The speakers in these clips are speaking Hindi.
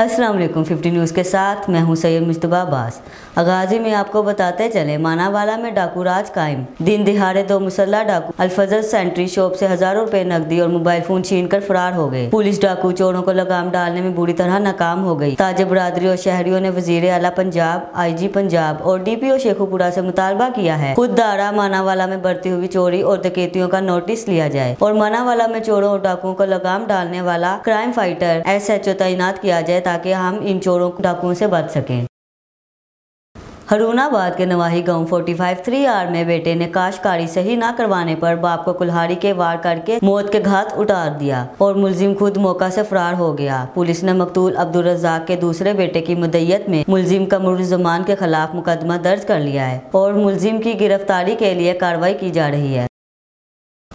अस्सलाम वालेकुम 50 न्यूज़ के साथ मैं हूँ सैयद मुश्तबा अब्बास। आगाजी में आपको बताते चले, मानावाला में डाकू राज कायम। दिन दिहाड़े दो मुसल्ला डाकू अल्फजल सेंट्री शॉप से हज़ारों रुपए नकदी और मोबाइल फ़ोन छीन कर फरार हो गए। पुलिस डाकू चोरों को लगाम डालने में बुरी तरह नाकाम हो गई। ताजे बरदरी और शहरियों ने वज़ीर अला पंजाब आई जी पंजाब और डी पी ओ शेखुपुरा से मुतालबा किया है। खुद दारा मानावाला में बढ़ती हुई चोरी और डकैतियों का नोटिस लिया जाए और मानावाला में चोरों और डाकुओं को लगाम डालने वाला crime fighter S H O तैनात किया जाए ताकि हम इन चोरों डाकुओं से बच सकें। हरूनाबाद के नवाही गाँव 45 थ्री आर में बेटे ने काशकारी सही न करवाने पर बाप को कुल्हाड़ी के वार करके मौत के घात उतार दिया और मुलजिम खुद मौका से फरार हो गया। पुलिस ने मकतूल अब्दुल रजाक के दूसरे बेटे की मुदैयत में मुलजिम का मुर्जमान के खिलाफ मुकदमा दर्ज कर लिया है और मुलजिम की गिरफ्तारी के लिए कार्रवाई की जा रही है।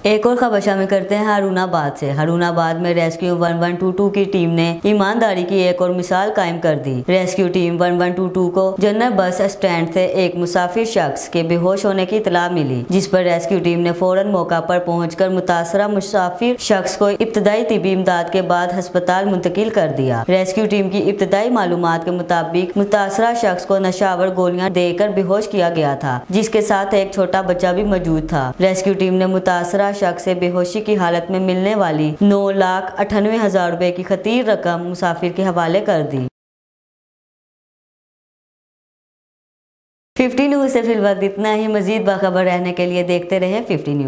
एक और खबर शामिल करते हैं हारूनाबाद से। हारूनाबाद में रेस्क्यू 1122 की टीम ने ईमानदारी की एक और मिसाल कायम कर दी। रेस्क्यू टीम 1122 को जनरल बस स्टैंड से एक मुसाफिर शख्स के बेहोश होने की इतला मिली, जिस पर रेस्क्यू टीम ने फ़ौरन मौका पर पहुंचकर मुतासरा मुसाफिर शख्स को इब्तदाई तिबी इमदाद के बाद हस्पताल मुंतकिल कर दिया। रेस्क्यू टीम की इब्तदाई मालूम के मुताबिक मुतासरा शख्स को नशावर गोलियाँ देकर बेहोश किया गया था, जिसके साथ एक छोटा बच्चा भी मौजूद था। रेस्क्यू टीम ने मुतासरा शख्स से बेहोशी की हालत में मिलने वाली नौ लाख अठानवे हज़ार रुपए की खतीर रकम मुसाफिर के हवाले कर दी। फिफ्टी न्यूज़ से फ़िलहाल इतना ही। मजीद बाखबर रहने के लिए देखते रहे फिफ्टी न्यूज़।